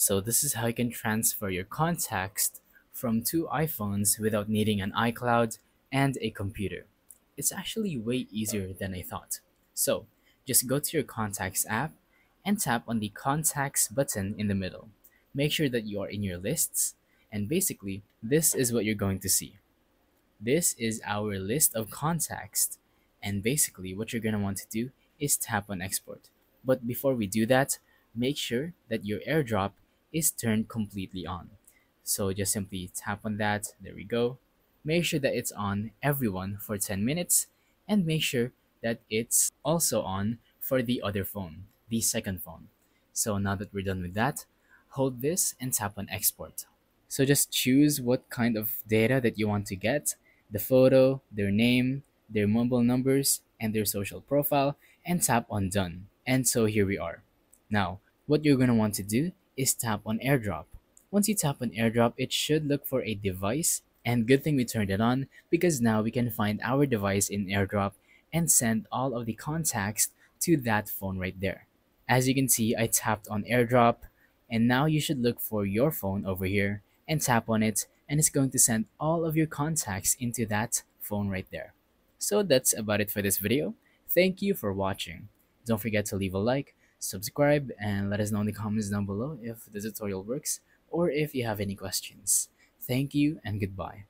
So this is how you can transfer your contacts from two iPhones without needing an iCloud and a computer. It's actually way easier than I thought. So just go to your Contacts app and tap on the Contacts button in the middle. Make sure that you are in your lists, and basically, this is what you're going to see. This is our list of contacts, and basically, what you're going to want to do is tap on Export. But before we do that, make sure that your airdrop is turned completely on. So just simply tap on that. There we go. Make sure that it's on everyone for 10 minutes and make sure that it's also on for the other phone, the second phone. So now that we're done with that, hold this and tap on export. So just choose what kind of data that you want to get, the photo, their name, their mobile numbers, and their social profile, and tap on done. And so here we are. Now, what you're going to want to do is tap on airdrop. Once you tap on airdrop, it should look for a device. And good thing we turned it on because now we can find our device in airdrop and send all of the contacts to that phone right there. As you can see, I tapped on airdrop and now you should look for your phone over here and tap on it and it's going to send all of your contacts into that phone right there. So that's about it for this video. Thank you for watching. Don't forget to leave a like, subscribe, and let us know in the comments down below if the tutorial works or if you have any questions. Thank you and goodbye.